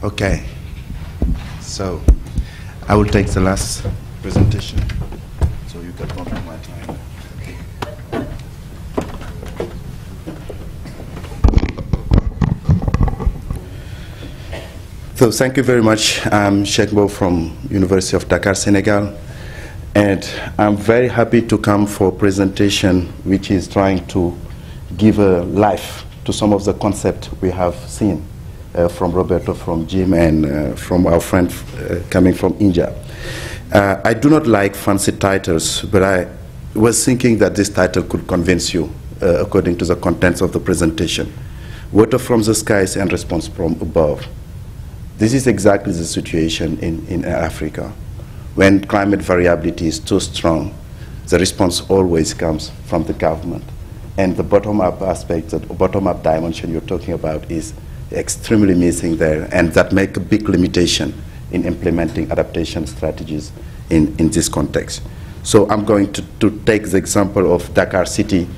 Okay. So I will take the last presentation. So you can control my time. So thank you very much. I'm Cheikh Mbow from University of Dakar, Senegal. And I'm very happy to come for a presentation which is trying to give a life to some of the concepts we have seen from Roberto, from Jim, and uh, from our friend uh, coming from India. Uh, I do not like fancy titles, but I was thinking that this title could convince you uh, according to the contents of the presentation. Water from the skies and response from above. This is exactly the situation in, in Africa. When climate variability is too strong, the response always comes from the government. And the bottom-up aspect, the bottom-up dimension you're talking about is extremely missing there, and that make a big limitation in implementing adaptation strategies in, in this context. So I'm going to, to take the example of Dakar City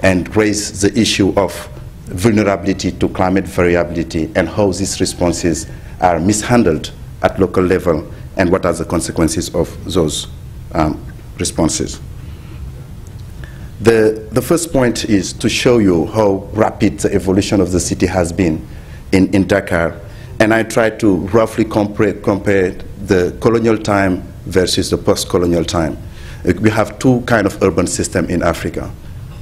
and raise the issue of vulnerability to climate variability and how these responses are mishandled at local level and what are the consequences of those um, responses. The, the first point is to show you how rapid the evolution of the city has been in, in Dakar. And I try to roughly compare, compare the colonial time versus the post-colonial time. We have two kind of urban system in Africa.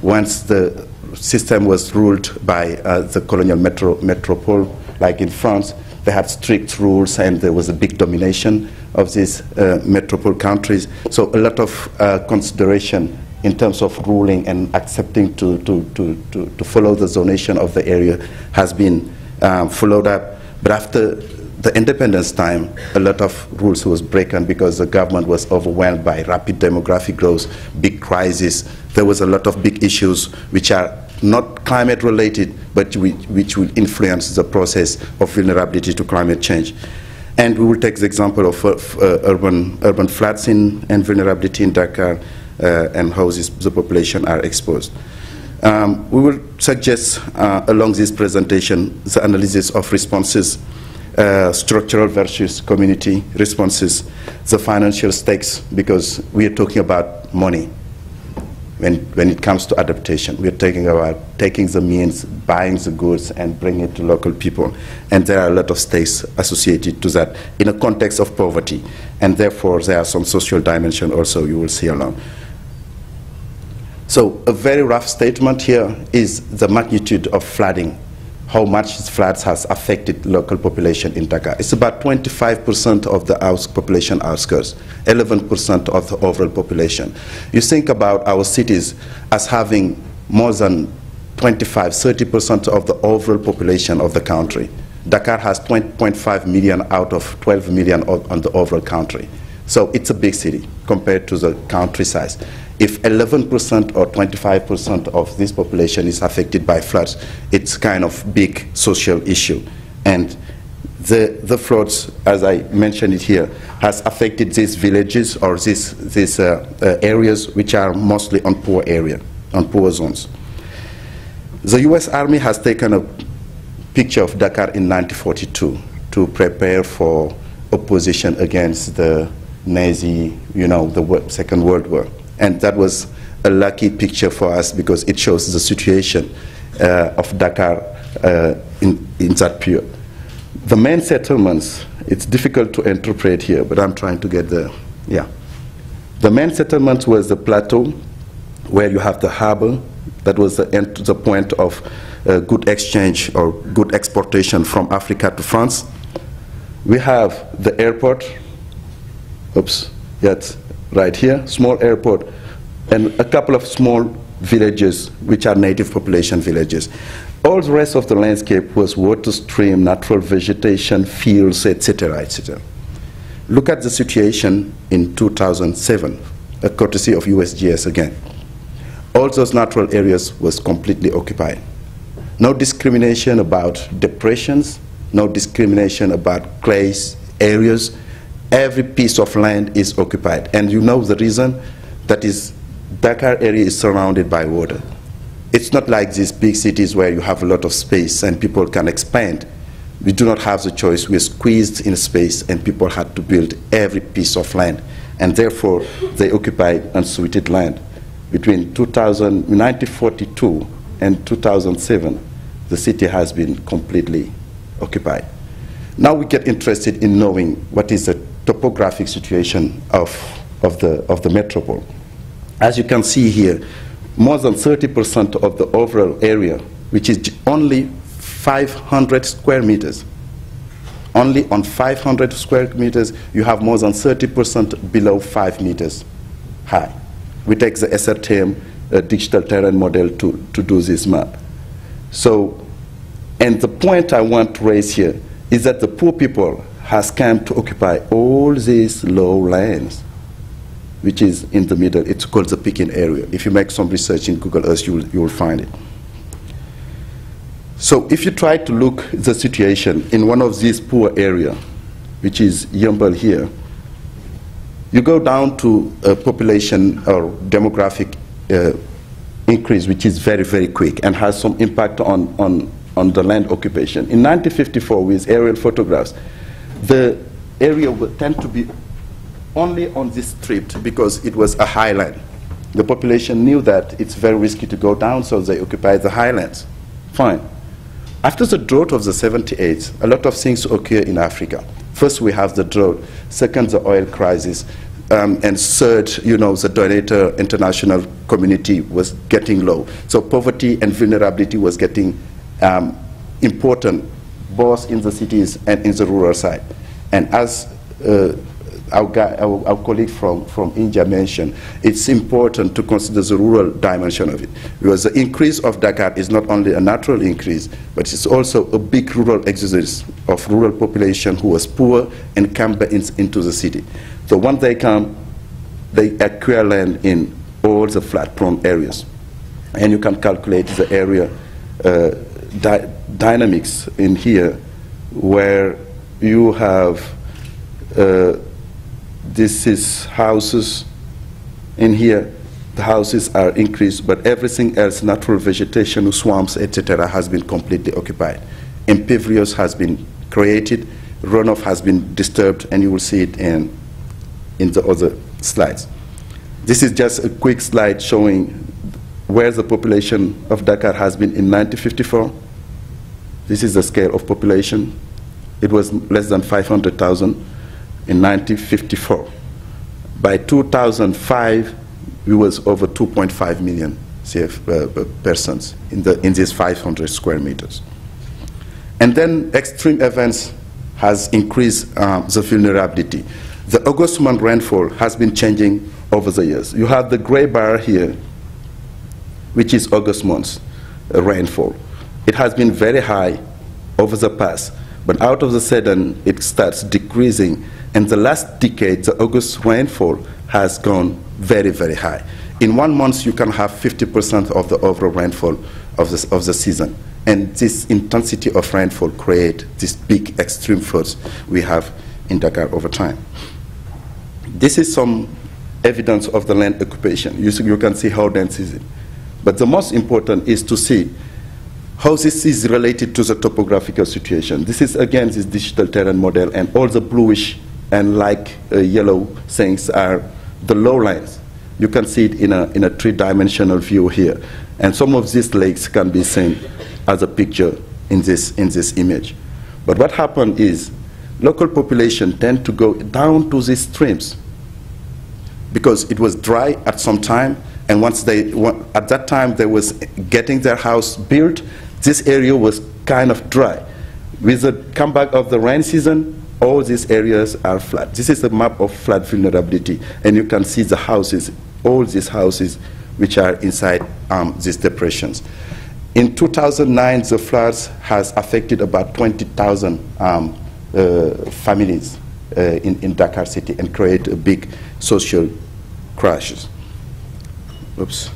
Once the system was ruled by uh, the colonial metro, metropole, like in France, they had strict rules and there was a big domination of these uh, metropole countries. So a lot of uh, consideration in terms of ruling and accepting to, to, to, to, to follow the zonation of the area has been um, followed up. But after the independence time, a lot of rules was broken because the government was overwhelmed by rapid demographic growth, big crisis. There was a lot of big issues which are not climate related, but which will influence the process of vulnerability to climate change. And we will take the example of uh, uh, urban, urban floods in, and vulnerability in Dakar uh, and how the population are exposed. Um, we will suggest uh, along this presentation the analysis of responses, uh, structural versus community responses, the financial stakes, because we are talking about money when, when it comes to adaptation. We are talking about taking the means, buying the goods, and bringing it to local people. And there are a lot of stakes associated to that in a context of poverty. And therefore, there are some social dimension also you will see along. So a very rough statement here is the magnitude of flooding, how much floods has affected local population in Dakar. It's about 25% of the population outskirts, 11% of the overall population. You think about our cities as having more than 25, 30% of the overall population of the country. Dakar has 20.5 million out of 12 million on the overall country. So it's a big city compared to the country size if 11% or 25% of this population is affected by floods, it's kind of big social issue. And the, the floods, as I mentioned it here, has affected these villages or these, these uh, uh, areas which are mostly on poor area, on poor zones. The US Army has taken a picture of Dakar in 1942 to prepare for opposition against the Nazi, you know, the Second World War. And that was a lucky picture for us because it shows the situation uh, of Dakar uh, in, in that period. The main settlements, it's difficult to interpret here, but I'm trying to get the, yeah. The main settlement was the plateau where you have the harbor. That was the, end, the point of uh, good exchange or good exportation from Africa to France. We have the airport. Oops, yes, right here, small airport, and a couple of small villages, which are native population villages. All the rest of the landscape was water stream, natural vegetation, fields, etc., etc. Look at the situation in 2007, a courtesy of USGS again. All those natural areas was completely occupied. No discrimination about depressions, no discrimination about clay areas, every piece of land is occupied. And you know the reason? That is, Dakar area is surrounded by water. It's not like these big cities where you have a lot of space and people can expand. we do not have the choice. We're squeezed in space, and people had to build every piece of land. And therefore, they occupied unsweeted land. Between 2000, 1942 and 2007, the city has been completely occupied. Now we get interested in knowing what is the topographic situation of, of, the, of the metropole. As you can see here, more than 30% of the overall area, which is only 500 square meters. Only on 500 square meters, you have more than 30% below 5 meters high. We take the SRTM uh, digital terrain model to, to do this map. So, and the point I want to raise here is that the poor people has come to occupy all these low lands, which is in the middle. It's called the Pikine area. If you make some research in Google Earth, you will, you will find it. So if you try to look the situation in one of these poor areas, which is Yeumbeul here, you go down to a population or demographic uh, increase, which is very, very quick and has some impact on, on, on the land occupation. In 1954, with aerial photographs, the area would tend to be only on this strip because it was a highland. The population knew that it's very risky to go down, so they occupied the highlands. Fine. After the drought of the 78, a lot of things occur in Africa. First, we have the drought. Second, the oil crisis. Um, and third, you know, the donator international community was getting low. So poverty and vulnerability was getting um, important, both in the cities and in the rural side. And as uh, our, guy, our, our, colleague from, from India mentioned, it's important to consider the rural dimension of it. Because the increase of Dakar is not only a natural increase, but it's also a big rural exodus of rural population who was poor and come in, into the city. So once they come, they acquire land in all the flood-prone areas. And you can calculate the area uh, dynamics in here where you have uh, this is houses. In here, the houses are increased, but everything else, natural vegetation, swamps, etc., has been completely occupied. Impervious has been created, runoff has been disturbed, and you will see it in, in the other slides. This is just a quick slide showing where the population of Dakar has been in 1954. This is the scale of population. It was less than 500,000 in 1954. By 2005, we was over 2.5 million CF, uh, uh, persons in, the, in these 500 square meters. And then extreme events has increased um, the vulnerability. The August month rainfall has been changing over the years. You have the gray bar here, which is August month's uh, rainfall. It has been very high over the past, but out of the sudden, it starts decreasing in the last decade, the August rainfall has gone very, very high. In one month, you can have 50% of the overall rainfall of the, of the season. And this intensity of rainfall create these big extreme floods we have in Dakar over time. This is some evidence of the land occupation. You, you can see how dense is it. But the most important is to see how this is related to the topographical situation. This is, again, this digital terrain model, and all the bluish and like uh, yellow things are the lowlands. You can see it in a, in a three-dimensional view here. And some of these lakes can be seen as a picture in this, in this image. But what happened is local population tend to go down to these streams because it was dry at some time and once they, at that time they was getting their house built, this area was kind of dry. With the comeback of the rain season, all these areas are flood. This is a map of flood vulnerability, and you can see the houses, all these houses which are inside um, these depressions. In 2009, the floods has affected about 20,000 um, uh, families uh, in, in Dakar City and create a big social crashes. Oops.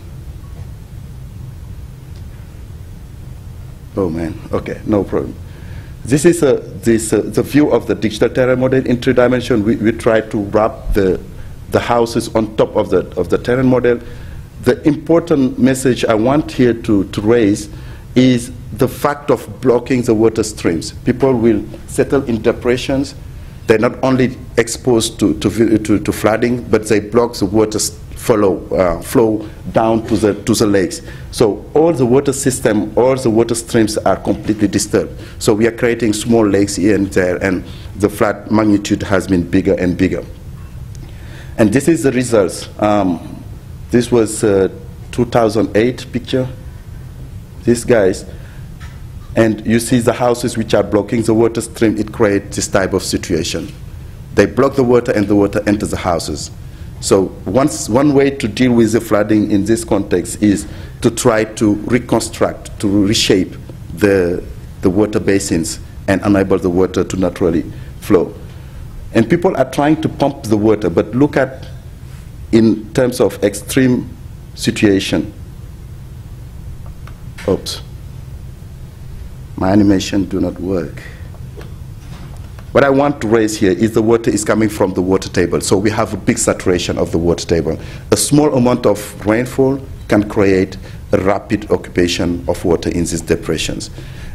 Oh man, okay, no problem. This is a, this, uh, the view of the digital terrain model in three dimensions. We, we try to wrap the, the houses on top of the, of the terrain model. The important message I want here to, to raise is the fact of blocking the water streams. People will settle in depressions. They're not only exposed to, to, to, to flooding, but they block the water flow, uh, flow down to the, to the lakes. So all the water system, all the water streams are completely disturbed. So we are creating small lakes here and there, and the flood magnitude has been bigger and bigger. And this is the results. Um, this was uh, 2008 picture. These guys. And you see the houses which are blocking the water stream, it creates this type of situation. They block the water and the water enters the houses. So once, one way to deal with the flooding in this context is to try to reconstruct, to reshape the, the water basins and enable the water to naturally flow. And people are trying to pump the water, but look at in terms of extreme situation. Oops. My animation do not work. What I want to raise here is the water is coming from the water table. So we have a big saturation of the water table. A small amount of rainfall can create a rapid occupation of water in these depressions.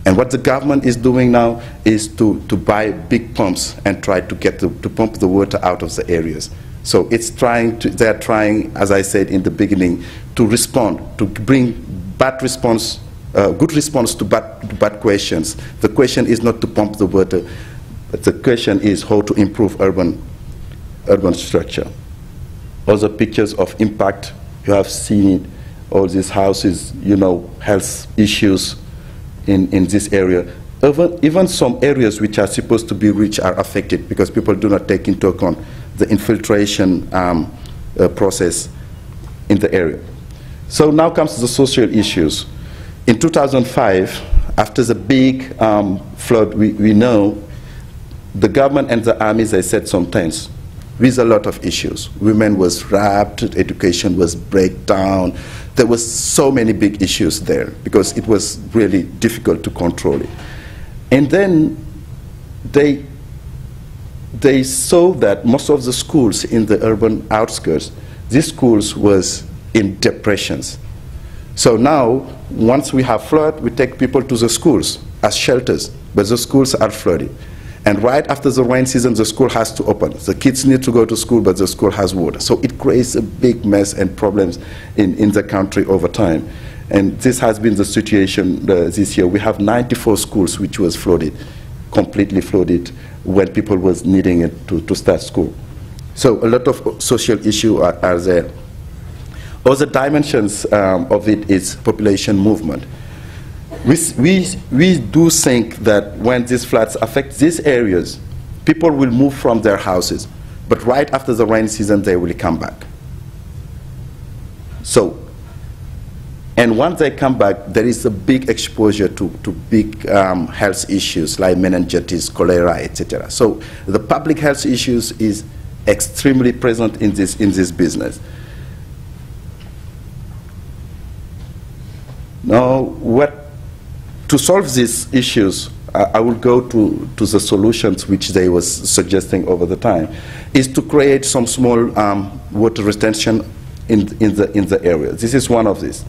And what the government is doing now is to, to buy big pumps and try to get the, to pump the water out of the areas. So it's trying to, they're trying, as I said in the beginning, to respond, to bring bad response, uh, good response to bad, bad questions. The question is not to pump the water, the question is how to improve urban, urban structure. Also pictures of impact, you have seen it, all these houses, you know, health issues in, in this area. Even, even some areas which are supposed to be rich are affected because people do not take into account the infiltration um, uh, process in the area. So now comes the social issues. In 2005, after the big um, flood, we, we know the government and the armies, I said sometimes, with a lot of issues. Women was raped, education was breakdown. There was so many big issues there because it was really difficult to control it. And then they, they saw that most of the schools in the urban outskirts, these schools was in depressions. So now, once we have flood, we take people to the schools as shelters, but the schools are flooded. And right after the rain season, the school has to open. The kids need to go to school, but the school has water. So it creates a big mess and problems in, in the country over time. And this has been the situation uh, this year. We have 94 schools which was flooded, completely flooded, when people was needing it to, to start school. So a lot of social issues are, are there. Other dimensions um, of it is population movement we, we, we do think that when these floods affect these areas, people will move from their houses. But right after the rainy season, they will come back. So, and once they come back, there is a big exposure to, to big um, health issues like meningitis, cholera, etc. So the public health issues is extremely present in this, in this business. Now, what to solve these issues, I will go to, to the solutions which they was suggesting over the time, is to create some small um, water retention in, in, the, in the area. This is one of these.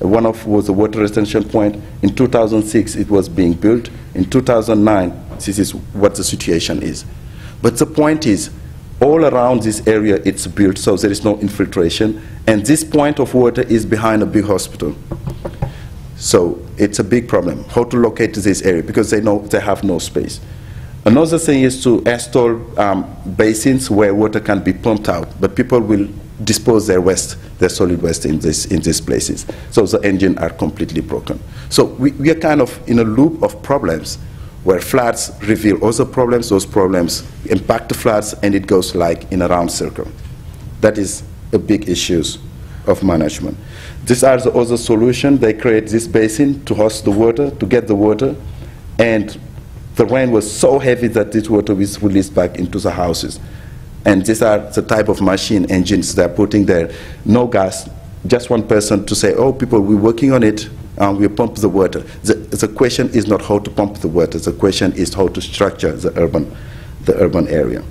One of was a water retention point. In 2006, it was being built. In 2009, this is what the situation is. But the point is, all around this area it's built, so there is no infiltration. And this point of water is behind a big hospital. So it's a big problem, how to locate this area, because they know they have no space. Another thing is to install um, basins where water can be pumped out, but people will dispose their waste, their solid waste in, this, in these places. So the engine are completely broken. So we, we are kind of in a loop of problems where floods reveal other problems, those problems impact the floods, and it goes like in a round circle. That is a big issue of management. These are the other solution. They create this basin to host the water, to get the water, and the rain was so heavy that this water was released back into the houses. And these are the type of machine engines they're putting there. No gas, just one person to say, oh, people, we're working on it, and we pump the water. The, the question is not how to pump the water. The question is how to structure the urban, the urban area.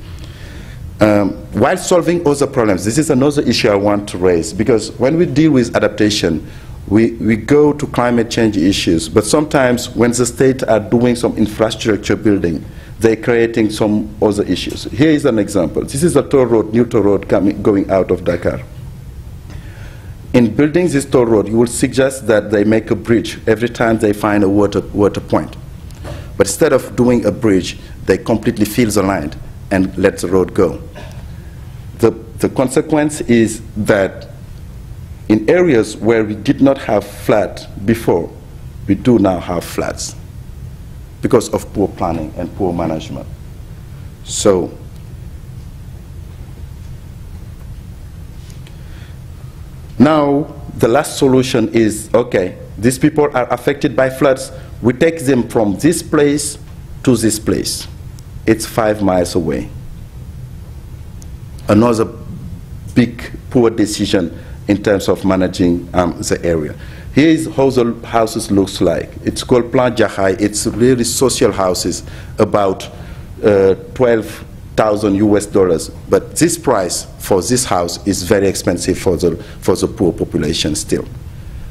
Um, while solving other problems, this is another issue I want to raise because when we deal with adaptation, we, we go to climate change issues, but sometimes when the state are doing some infrastructure building, they're creating some other issues. Here is an example. This is a toll road, new toll road coming, going out of Dakar. In building this toll road, you will suggest that they make a bridge every time they find a water, water point. But instead of doing a bridge, they completely fill the land and let the road go. The, the consequence is that in areas where we did not have flood before, we do now have floods because of poor planning and poor management. So, now the last solution is okay, these people are affected by floods. We take them from this place to this place. It's five miles away. Another big poor decision in terms of managing um, the area. Here is how the houses looks like. It's called Plan Jaxaay. It's really social houses, about uh, 12,000 US dollars. But this price for this house is very expensive for the, for the poor population still.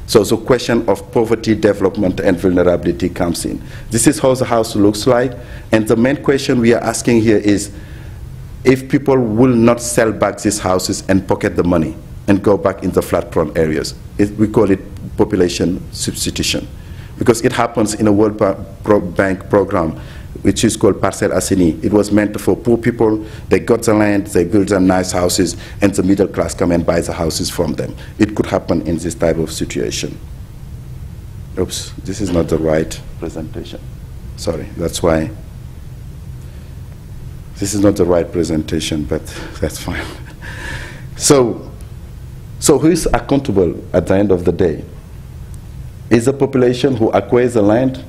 So the question of poverty, development, and vulnerability comes in. This is how the house looks like. And the main question we are asking here is, if people will not sell back these houses and pocket the money, and go back in the flood-prone areas. It, we call it population substitution because it happens in a World Bank program which is called Parcelles Assainies. It was meant for poor people. They got the land, they built them nice houses, and the middle class come and buy the houses from them. It could happen in this type of situation. Oops, this is not the right presentation. Sorry, that's why. This is not the right presentation, but that's fine. So so who is accountable at the end of the day? Is the population who acquires the land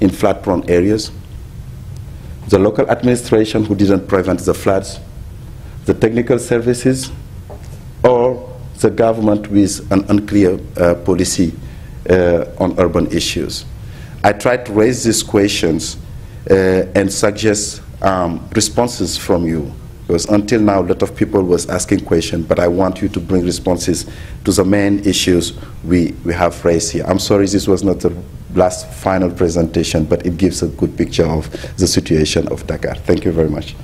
in flood-prone areas, the local administration who didn't prevent the floods, the technical services, or the government with an unclear uh, policy uh, on urban issues? I tried to raise these questions uh, and suggest um, responses from you because until now, a lot of people was asking questions, but I want you to bring responses to the main issues we, we have raised here. I'm sorry this was not the last final presentation, but it gives a good picture of the situation of Dakar. Thank you very much.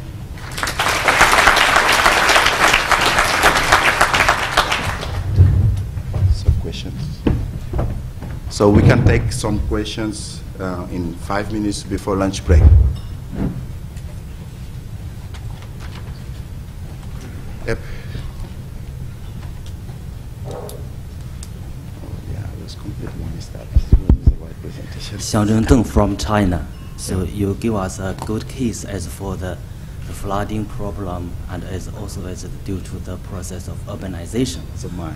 Some questions. So we can take some questions uh, in five minutes before lunch break. Xiang Deng from China. So you give us a good case as for the, the flooding problem and as also as due to the process of urbanization. So my.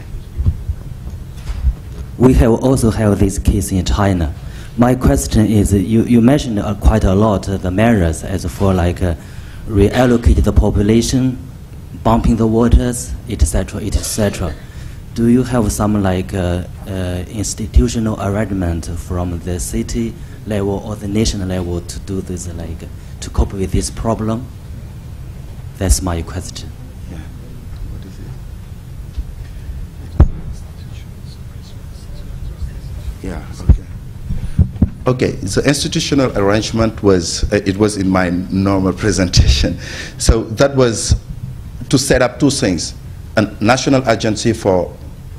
We have also have this case in China. My question is, you, you mentioned uh, quite a lot uh, the measures as for like uh, reallocate the population bumping the waters, etc., etc. Do you have some like uh, uh, institutional arrangement from the city level or the national level to do this, like to cope with this problem? That's my question. Yeah. What is it? Yeah. Okay. Okay, the institutional arrangement was, uh, it was in my normal presentation. So that was to set up two things, a national agency for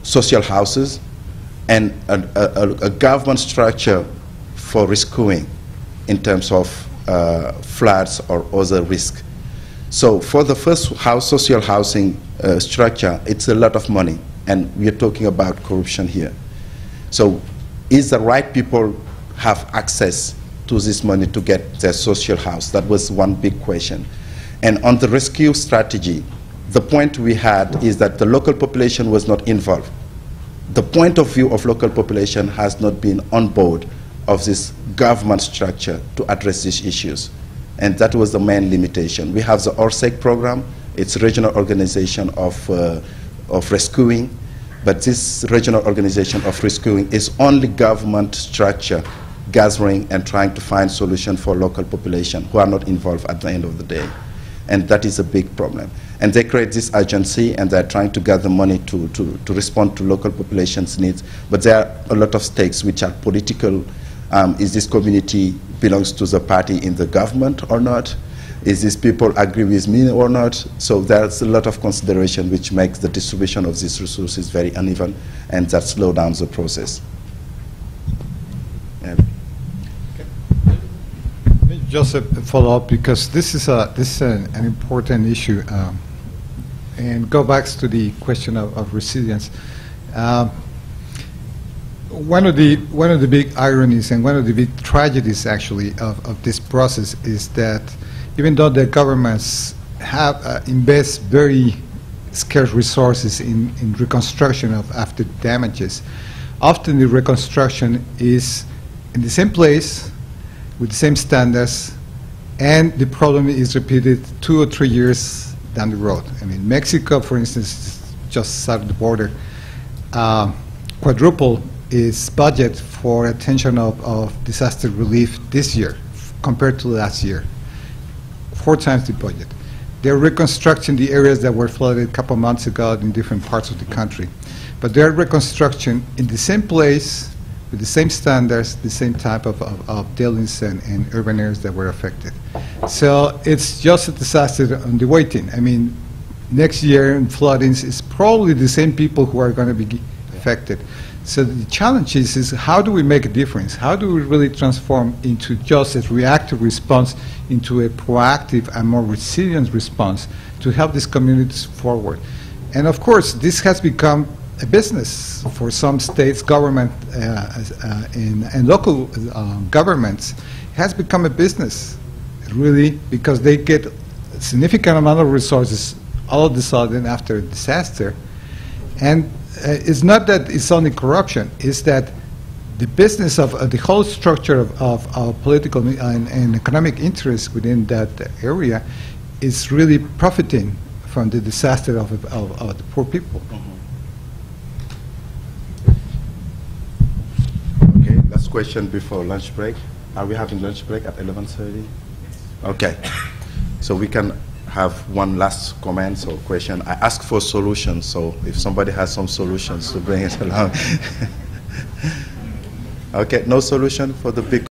social houses and a, a, a government structure for rescuing in terms of uh, floods or other risk. So for the first house, social housing uh, structure, it's a lot of money, and we are talking about corruption here. So is the right people have access to this money to get their social house? That was one big question. And on the rescue strategy, the point we had is that the local population was not involved. The point of view of local population has not been on board of this government structure to address these issues. And that was the main limitation. We have the ORSEC program, it's regional organization of, uh, of rescuing, but this regional organization of rescuing is only government structure gathering and trying to find solution for local population who are not involved at the end of the day. And that is a big problem. And they create this agency and they're trying to gather money to, to, to respond to local populations' needs. But there are a lot of stakes which are political. Um, is this community belongs to the party in the government or not? Is these people agree with me or not? So there's a lot of consideration which makes the distribution of these resources very uneven and that slow down the process. Yeah. Just a follow up because this is a this is an, an important issue, um, and go back to the question of, of resilience. Um, one of the one of the big ironies and one of the big tragedies actually of, of this process is that even though the governments have uh, invest very scarce resources in, in reconstruction of after damages, often the reconstruction is in the same place with the same standards, and the problem is repeated two or three years down the road. I mean, Mexico, for instance, just south of the border, uh, quadruple its budget for attention of, of disaster relief this year compared to last year, four times the budget. They're reconstructing the areas that were flooded a couple months ago in different parts of the country. But they're reconstruction in the same place, with the same standards, the same type of, of, of buildings and, and urban areas that were affected. So it's just a disaster on the waiting. I mean, next year in floodings, it's probably the same people who are going to be affected. So the challenge is, is how do we make a difference? How do we really transform into just a reactive response into a proactive and more resilient response to help these communities forward? And of course, this has become a business for some states, government, uh, uh, in, and local uh, governments. Has become a business, really, because they get a significant amount of resources all of a sudden after a disaster. And uh, it's not that it's only corruption, it's that the business of uh, the whole structure of, of, of political and, and, economic interests within that area is really profiting from the disaster of, of, of the poor people. Mm -hmm. Question before lunch break. Are we having lunch break at 11.30? Okay. So we can have one last comment or question. I ask for solutions, so if somebody has some solutions to bring it along. okay, no solution for the big